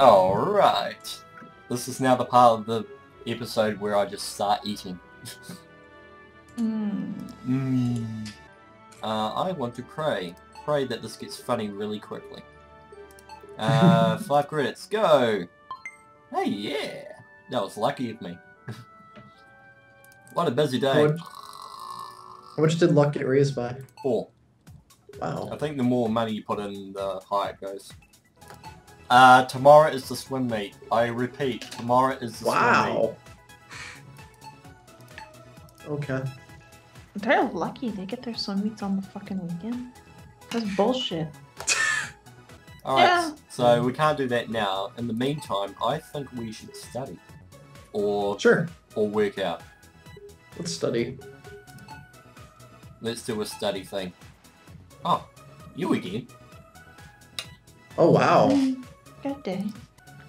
Alright. This is now the part of the episode where I just start eating. Mm. Mmm. Uh, I want to pray. Pray that this gets funny really quickly. Uh, five credits, go! Hey, yeah! That was lucky of me. what a busy day. how much did luck get raised by? Four. Wow. I think the more money you put in, the higher it goes. Uh, tomorrow is the swim meet. I repeat, tomorrow is the swim meet. Wow. Okay. They're lucky they get their swim meets on the fucking weekend. That's bullshit. Alright, Yeah. so we can't do that now. In the meantime, I think we should study. Or, Sure. or work out. Let's study. Let's do a study thing. Oh, you again. Oh wow. Good day.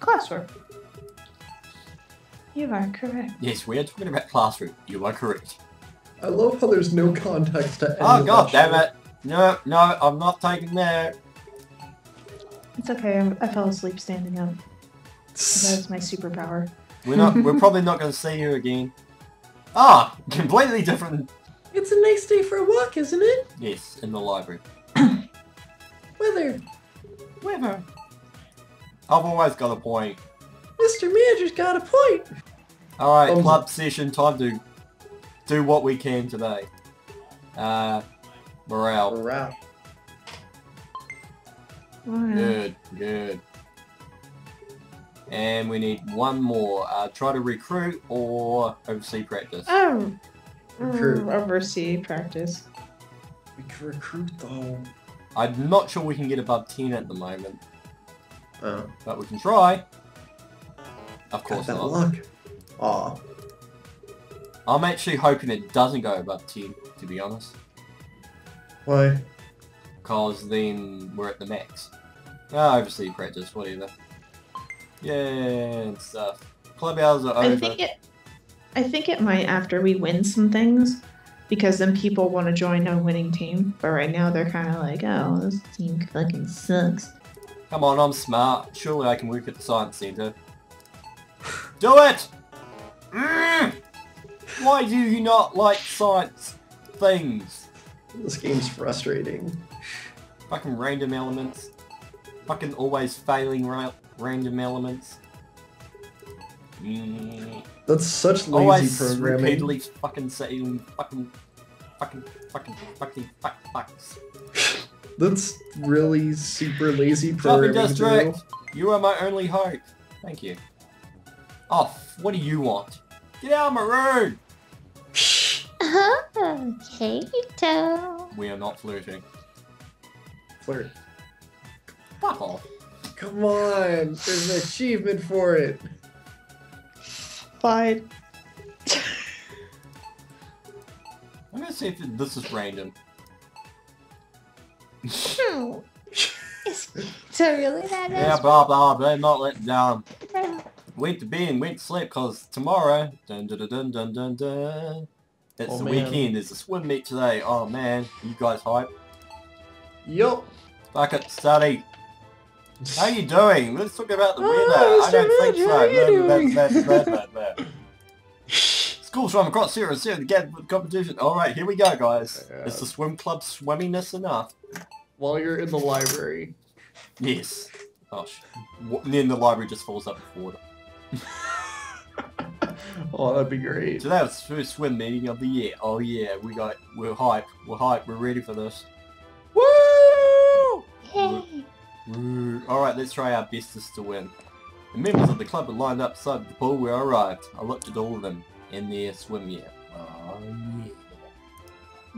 Classwork. You are correct. Yes, we are talking about classroom. You are correct. I love how there's no context to any Oh of god that damn it. No, no, I'm not taking that. It's okay. I, I fell asleep standing up. shit. That's my superpower. We're not we're probably not gonna see you again. Ah, completely different It's a nice day for a walk, isn't it? yes, in the library. Weather. Whatever. I've always got a point. Mr. Manager's got a point. Alright, Thumbs club session time to do what we can today. Uh morale. Morale. Alright. Good, good. And we need one more. Uh, try to recruit or oversee practice. Oh, Recruit. mm, oversee practice. We can recruit though. I'm not sure we can get above 10 at the moment, Oh, but we can try. Of got course that not. luck. Aw. I'm actually hoping it doesn't go above 10, to be honest. Why? Because then we're at the max. Ah, oversee practice, whatever. Yeah, and stuff. Club hours are I over. think it. I think it might after we win some things, because then people want to join a winning team. But right now they're kind of like, oh, this team fucking sucks. Come on, I'm smart. Surely I can work at the science center. Do it! Mm! Why do you not like science things? This game's frustrating. Fucking random elements. Fucking always failing ra- random elements. Mm. That's such lazy Always programming. repeatedly fucking saying fucking fucking fucking fucking fuck fucks. That's really super lazy programming. to do. you are my only hope. Thank you. Oh, what do you want? Get out of my room! Okay, Toe. We are not flirting. Flirt. Fuck off. Come on, there's an achievement for it. Fine. I'm gonna see if this is random. Hmm. Is so really that Yeah, is? blah blah blah, not let down. Went to bed and went to sleep cause tomorrow, dun dun dun dun dun dun dun. It's Oh, the man. weekend, there's a swim meet today. Oh man, you guys hype? Yup. Fuck it, study. How you doing? Let's talk about the Oh, weather. I don't think so. how you Blah, doing? blah, blah, Schools from across Syria Syria to get the competition. Alright, here we go guys. Yeah. Is the swim club swimminess enough? While you're in the library. Yes. Oh sh- then the library just falls up with water. oh, that'd be great. So that was the first swim meeting of the year. Oh yeah, we got we're hype. We're hype. We're ready for this. Woo! Yay. Woo. Alright, let's try our bestest to win. The members of the club are lined up beside the pool where I arrived. I looked at all of them in their swim gear. Oh yeah.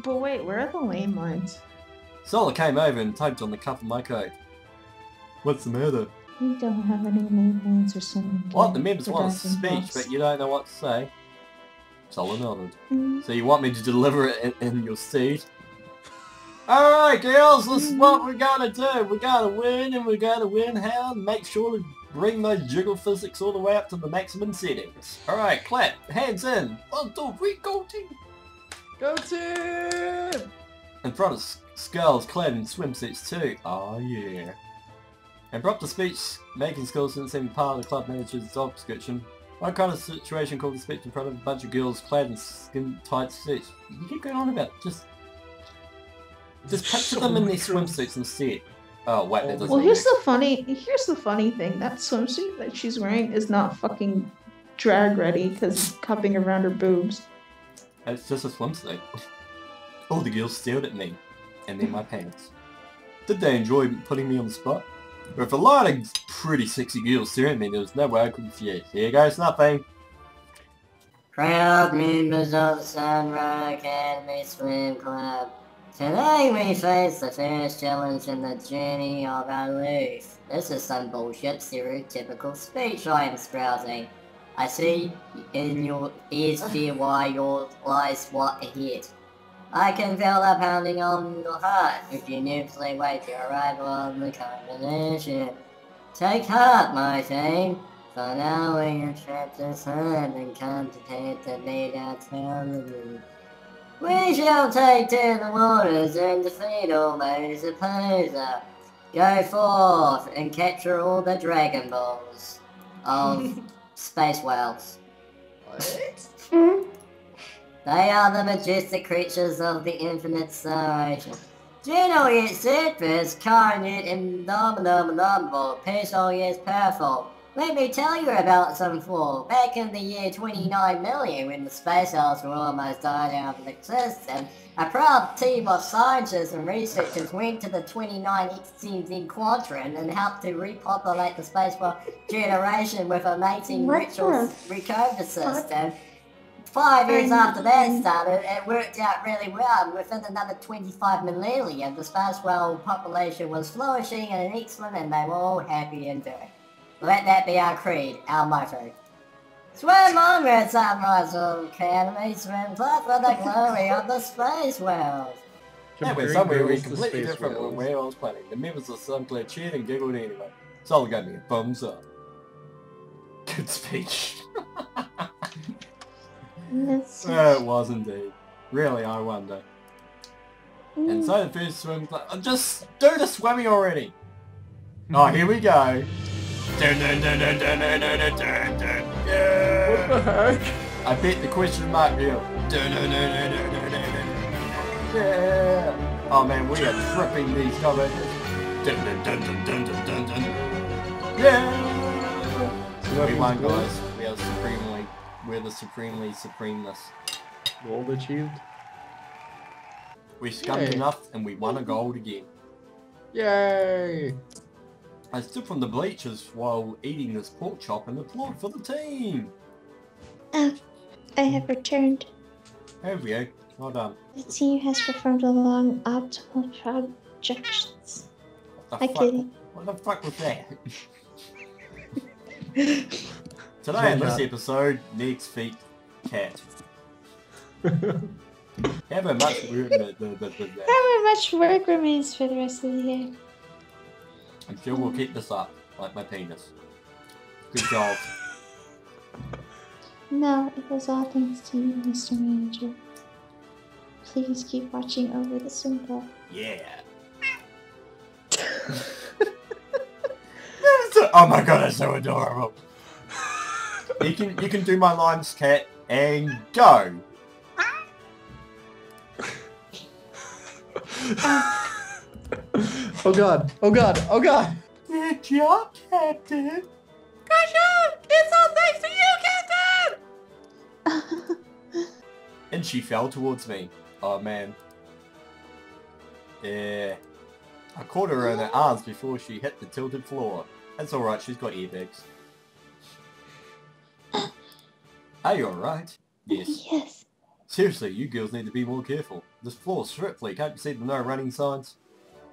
But wait, where are the lane lines? Sola came over and tugged on the cuff of my coat. What's the matter? We don't have any lane lines or something. What? The members want a speech, but you don't know what to say. Sola nodded. Mm, So you want me to deliver it in, in your seat? Alright girls, this is what we're gonna do. We're gonna win and we're gonna win how and make sure to bring those jiggle physics all the way up to the maximum settings. Alright, clap, hands in. One, two, three, go team. Go team! In front of s- girls clad in swimsuits too. Oh yeah. And brought the speech making skills didn't seem part of the club manager's job description. What kind of situation called the speech in front of a bunch of girls clad in skin tight suits? You keep going on about it. just just picture them in their swimsuits instead. Oh wait, that doesn't Well, here's the funny. Here's the funny thing. That swimsuit that she's wearing is not fucking drag ready because it's cupping around her boobs. It's just a swimsuit. All oh, the girls stared at me, and then my pants. Did they enjoy putting me on the spot? With a lot of pretty sexy girls staring at me, there was no way I could refuse. Here goes nothing. Proud members of Sunrider Academy Swim Club. Today we face the first challenge in the journey of our life. This is some bullshit stereotypical speech I am sprouting. I see in your ears fear why your lies what ahead. I can feel the pounding on your heart if you nervously wait your arrival on the combination. Take heart, my team. For now we are trapped aside and come prepared to meet our tournament. We shall take to the waters and defeat all those opposer. Go forth and capture all the Dragon Balls of space whales. What? Hmm? They are the majestic creatures of the infinite ocean. Gentle yet steadfast, kind yet indomitable, peaceful yet powerful. Let me tell you about some fool. Back in the year 29 million, when the space elves were almost died out of existence, a proud team of scientists and researchers went to the 29 XTZ quadrant and helped to repopulate the space for generation with a mating What ritual the recover system. Five years after that started, it worked out really well. Within another 25 millennia, the space whale population was flourishing and excellent, and they were all happy and doing. Let that be our creed, our motto. Swim onward, Sunrider Academy, swim plus for the glory of the space whales. That Comparing went somewhere we girls to completely different from where I was planning. The members of Sunclair cheered and giggled anyway. Sola gave me a thumbs up. Good speech. That's Uh, it was indeed. Really, I wonder. And so the first swim cla- uh, Just do the swimming already! Oh, here we go. Dun, dun, dun, dun, dun, dun, dun, dun, dun, dun. What the heck? I bet the question mark here. Dun, dun, dun, dun, dun, dun, dun, dun. Yeah! Oh man, we are tripping these comments. Dun, dun, dun, dun, dun, dun, dun, dun. Yeah! We won, guys. We are supremely, we're the supremely supremeness. Gold achieved. We scummed Yay. enough and we won a gold again. Yay! I stood from the bleachers while eating this pork chop and applauded for the team. Oh, I have returned. There we go. Well done. The team has performed along optimal projections. What the I fuck? get. What the fuck was that? Today in this episode, Meg's feet cat. Much the, the, the. However much work remains for the rest of the year. I'm sure we'll keep this up, like my penis. Good job. No, it was all thanks to you, Mr. Manager. Please keep watching over the club. Yeah. oh my god, that's so adorable. You can you can do my lines, cat, and go. Oh, Oh god! Oh god! Oh god! Good job, Captain. Gresham! It's all thanks to you, Captain! And she fell towards me. Oh man. Yeah. I caught her in her arms before she hit the tilted floor. That's alright, she's got earbags. Are you alright? Yes. yes. Seriously, you girls need to be more careful. This floor's strictly, can't you see the no running signs?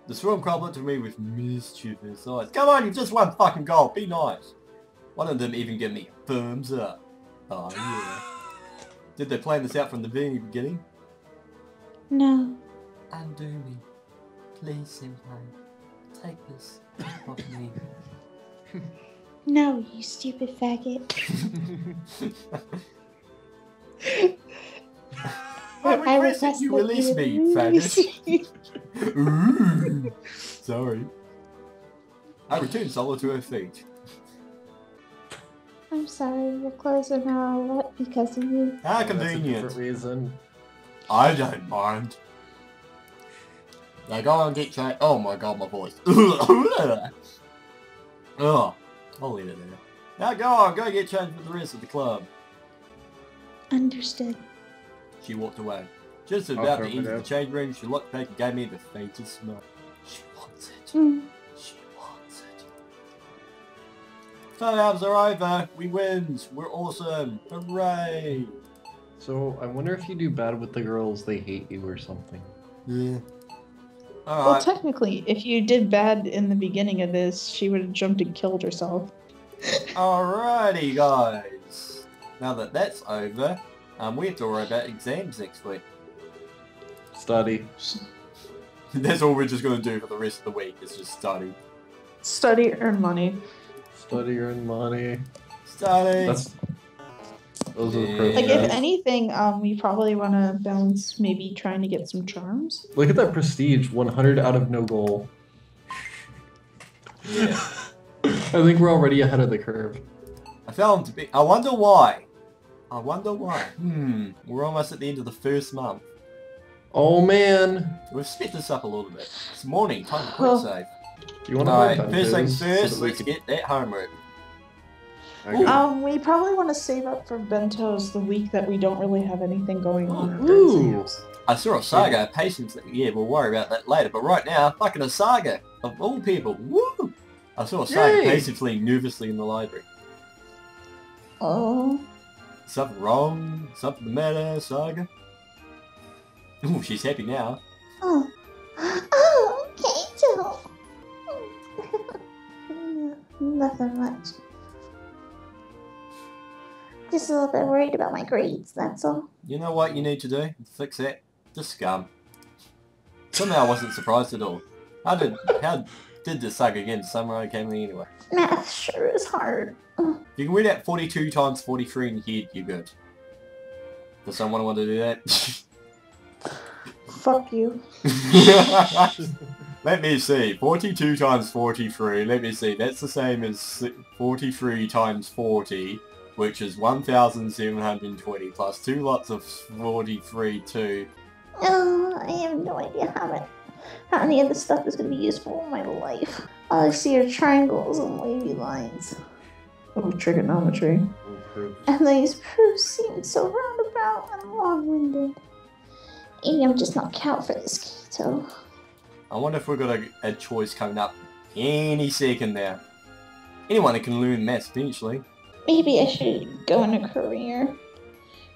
The swim club looked at me with mischievous eyes. Come on, you've just won fucking gold, be nice. One of them even gave me a thumbs up. Oh yeah. Did they plan this out from the very beginning? No. Undo me. Please, Senpai. Take this off me. No, you stupid faggot. I I request that you release me, release faggot. Ooh. Sorry. I return Sola to her feet. I'm sorry, your clothes are now all wet because of you. How That's a convenient. reason. I don't mind. Now go on and get changed. Oh my god, my voice. oh, I'll leave it there. Now go on, go get changed with the rest of the club. Understood. She walked away. Just about to throw it enter the out. change room, she looked back and gave me the faintest smile. She wants it. Mm. She wants it. Playoffs are over. We wins. We're awesome. Hooray. So I wonder if you do bad with the girls, they hate you or something. Yeah. Well, Alright. technically, if you did bad in the beginning of this, she would have jumped and killed herself. Alrighty, guys. Now that that's over, um, we have to worry about exams next week. Study. that's all we're just going to do for the rest of the week is just study. Study, earn money. Study, earn money. Study. That's those are the pros. Like, if anything, um, we probably want to balance maybe trying to get some charms. Look at that prestige, 100 out of no goal. yeah. I think we're already ahead of the curve. I found to be. I wonder why. I wonder why. Hmm. We're almost at the end of the first month. Oh man, We've sped this up a little bit. It's morning. Time to quick save. you want to Alright, work on first things this so first, that we let's can- get that homework. Okay. Um, we probably want to save up for bentos the week that we don't really have anything going on. Ooh. I saw Asaga, patience, yeah, we'll worry about that later, but right now, fucking Asaga, of all people, woo! I saw Asaga Yay! patiently, nervously in the library. Oh. Something wrong? Something the matter, saga? Ooh, she's happy now. Oh. Oh, Kayto. Nothing much. Just a little bit worried about my grades, that's all. You know what you need to do? Fix that? Just scum. Somehow I wasn't surprised at all. How did, how did the saga against Samurai Academy anyway? Math sure is hard. You can read out 42 times 43 in your head, you're good. Does someone want to do that? Fuck you. Let me see. 42 times 43. Let me see. That's the same as 43 times 40, which is 1,720 plus two lots of 43 too. Oh, I have no idea how, much, how any of this stuff is going to be useful in my life. All I see are triangles and wavy lines. Oh, trigonometry. And these proofs seem so roundabout and long-winded. Maybe I'm just not cut for this, Kayto. I wonder if we've got a, a choice coming up any second now. Anyone that can learn maths eventually, Maybe I should go in a career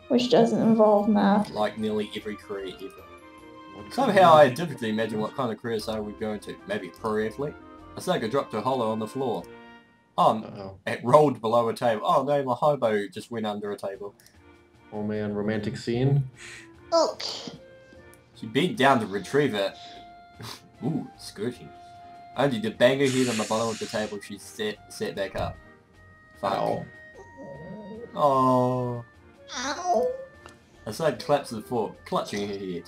which doesn't involve math. like nearly every career ever. Somehow I difficultly imagine what kind of careers I would go into. Maybe a pro athlete? Asaga dropped a hollow on the floor. Oh, Uh-oh. it rolled below a table. Oh no, my hobo just went under a table. Oh man, romantic scene. Okay. She bent down to retrieve it. Ooh, squishy. Only to bang her head on the bottom of the table, she sat, sat back up. Fuck. Ow. Oh. Ow. Aside claps to the floor, clutching her head.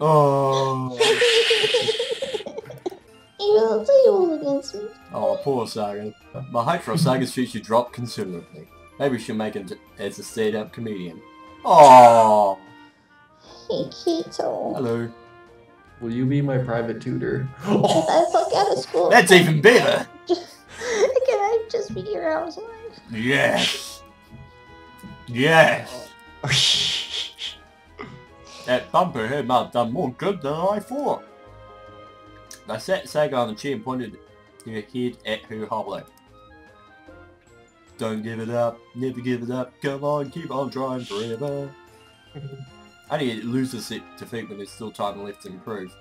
Oh. You the table against me. Oh, poor Saga. My hope for Saga's future dropped considerably. Maybe she'll make it as a stand-up comedian. Oh. Hey, Kayto. Hello. Will you be my private tutor? If I fuck out of school, That's even better. can I just be your housewife? Yes. Yes. That bumper head might have done more good than I thought. I sat Saga on the chair and pointed her head at her hollow. Don't give it up, never give it up, come on, keep on trying forever. Only losers sit to think when there's still time left to improve.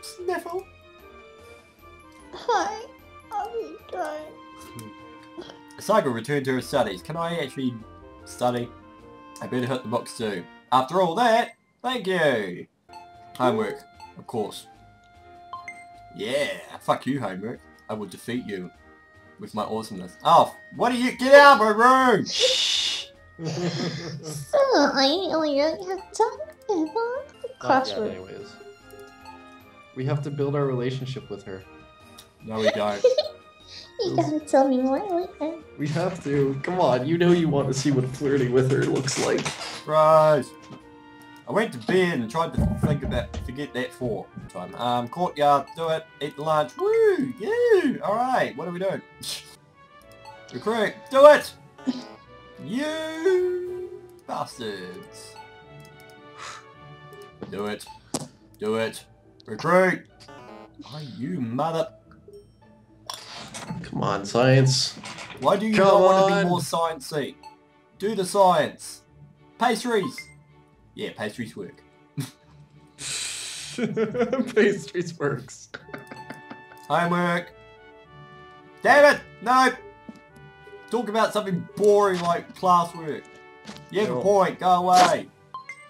Sniffle. Hi. I'll be trying. Saga returned to her studies. Can I actually study? I better hit the books too. After all that, thank you. Homework, of course. Yeah, fuck you, homework. I will defeat you with my awesomeness. Oh, what do you get out of my room? So, I only really have time for Oh, yeah, Classroom. anyways. We have to build our relationship with her. No, we don't. You gotta tell me more later. We have to. Come on, you know you want to see what flirting with her looks like. Surprise! I went to bed and tried to think about forget that for time. Um, courtyard, do it, eat the lunch. Woo! You! Alright, what are we doing? Recruit, do it! You bastards! Do it. Do it. Recruit! Oh, you mother... Come on, science. Why do you Come not want to be more sciencey? Do the science. Pastries. Yeah, pastries work. Pastries works. Homework. Damn it! No! Talk about something boring like classwork. You have a point. Go away.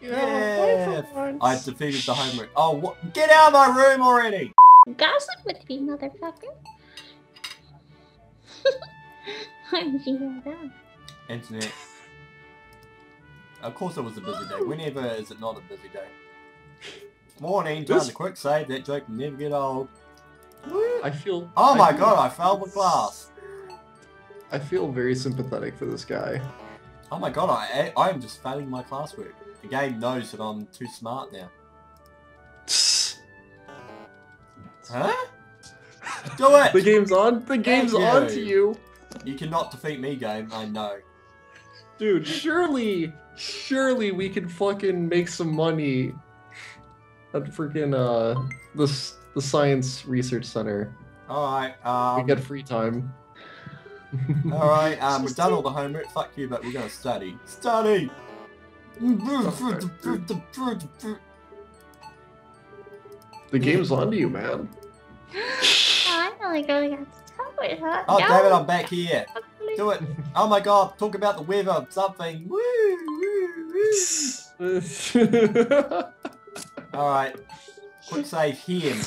Yeah. I defeated the homework. Oh, what? Get out of my room already! Gossip with me, motherfucker. I'm Giada. Internet. Of course it was a busy day. Whenever is it not a busy day? Morning, time This- to quick save. That joke will never get old. I feel. Oh I my feel- god, I failed the class. I feel very sympathetic for this guy. Oh my god, I, I am just failing my classwork. The game knows that I'm too smart now. Huh? Do it! The game's on. The game's you. on to you, You cannot defeat me, game. I know. dude. Surely, surely we can fucking make some money at freaking uh this the science research center. Alright, we um... get free time. Alright, um, we've done all the homework. Fuck you, but we're gonna study. Study! The game's on to you, man. I'm really going to tell it, huh? Oh, No. damn it, I'm back here. Do it. Oh my god, talk about the weather, something. Woo, woo, woo. Alright. Quick save him.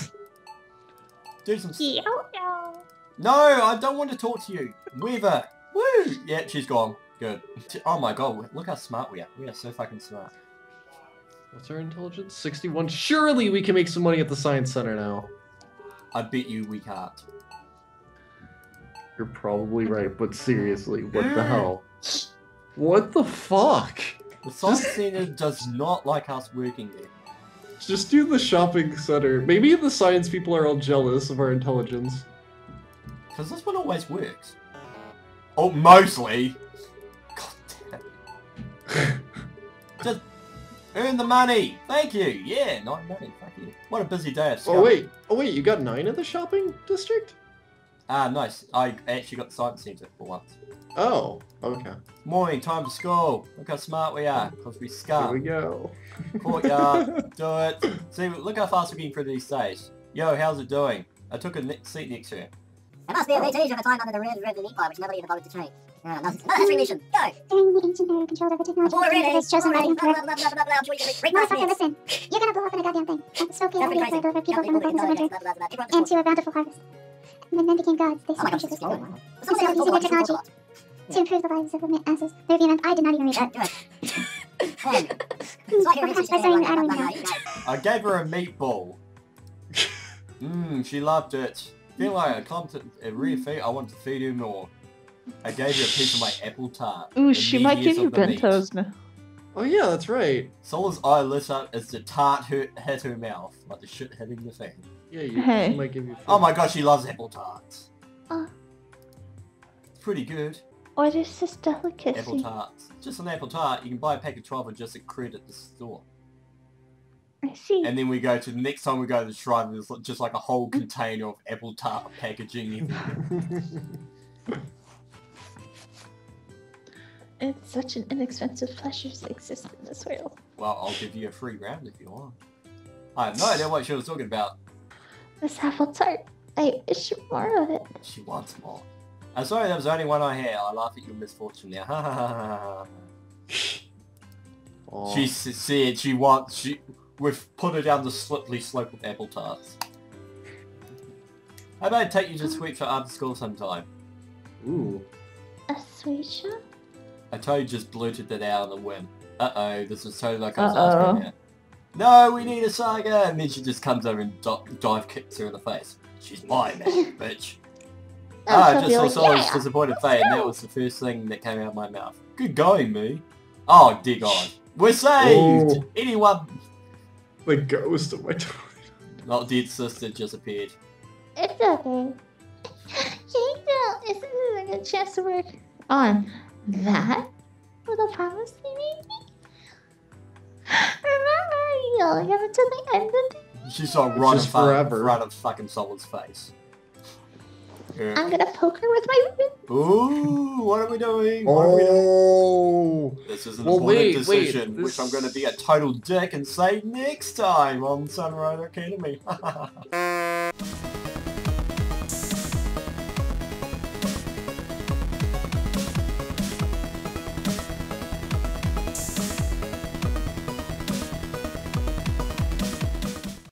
Do some... Yo, yo. No, I don't want to talk to you. Weaver. Woo! Yeah, she's gone. Good. Oh my god, look how smart we are. We are so fucking smart. What's our intelligence? 61. Surely we can make some money at the science center now. I bet you we can't. You're probably right, but seriously, what the hell? What the fuck? The science center does not like us working there. Just do the shopping center. Maybe the science people are all jealous of our intelligence. Because this one always works. Oh, mostly. God damn it. Just earn the money. Thank you. Yeah, nine money. Fuck you. What a busy day Oh school. wait, oh wait, you got nine in the shopping district? Ah, nice. I actually got the science center for once. Oh, okay. Morning, time to school. Look how smart we are, because we scum. Here we go. Courtyard, do it. See, look how fast we're getting through these days. Yo, how's it doing? I took a seat next to her. It must be a bit easier to time under the red red meat pie, which nobody even bothered to change. Uh, another history mission. Go! During the ancient era controlled over technology, Boy, the really? has chosen Boy, writing blah, for blah, blah, blah, blah, blah, blah, Motherfucker, listen. You're gonna blow up in a goddamn thing. And the smoke That's will pretty be crazy. over people from the people of winter and to a bountiful harvest. When men became gods, they Oh my this is people slow. to Somebody using their technology to improve the lives of the masses. Their vehement, I did not even read that. Yeah, do it. Ten. It's like you're Perhaps interested by in saying blah, I blah, don't blah, know. blah, you guys. I gave her a meatball. Mmm, she loved it. Feel like I come to a real feed. I want to feed him more. I gave you a piece of my apple tart. Ooh, she might give you of the meat. bentos now. Oh yeah, that's right. Sola's eye lit up as the tart hit, hit her mouth, like the shit hitting the fan. Yeah, you Hey. she might give you. Food. Oh my god, she loves apple tarts. Oh. It's pretty good. What is this delicacy? Apple tarts. Just an apple tart. You can buy a pack of 12 for just a credit at the store. I see. And then we go to the next time we go to the shrine, there's just like a whole container of apple tart packaging. It's such an inexpensive pleasure to exist in this world. well, I'll give you a free round if you want. I have no idea what she was talking about. This apple tart. I wish more of it. She wants more. I'm sorry, that was the only one I had. I laugh at your misfortune now. Aw. She said she wants. She we've put her down the slippery slope of apple tarts. How about I take you to Sweet Shop after school sometime? Ooh. A sweet shop? I totally just blurted that out on a whim. Uh oh, this is totally like I was Uh-oh. asking her. No, we need a saga. And then she just comes over and dive kicks her in the face. She's mine, man, bitch. Ah, I just saw like, someone's "Yeah, disappointed let's face, and that was the first thing that came out of my mouth. Good going, me. Oh, dear God. We're saved! Oh. Anyone... The ghost of my toilet. Not dead sister just appeared. It's okay. Jacob, this is a good chance to work on that little promise you made me. Remember, you only have until the end of the She's on right in just front, forever. front of fucking someone's face. Yeah. I'm gonna poke her with my ribbon. Ooh, what are we doing? What are we doing? Oh. This is an Well, important wait, wait, decision, which I'm going to be a total dick and say next time on Sunrider Academy.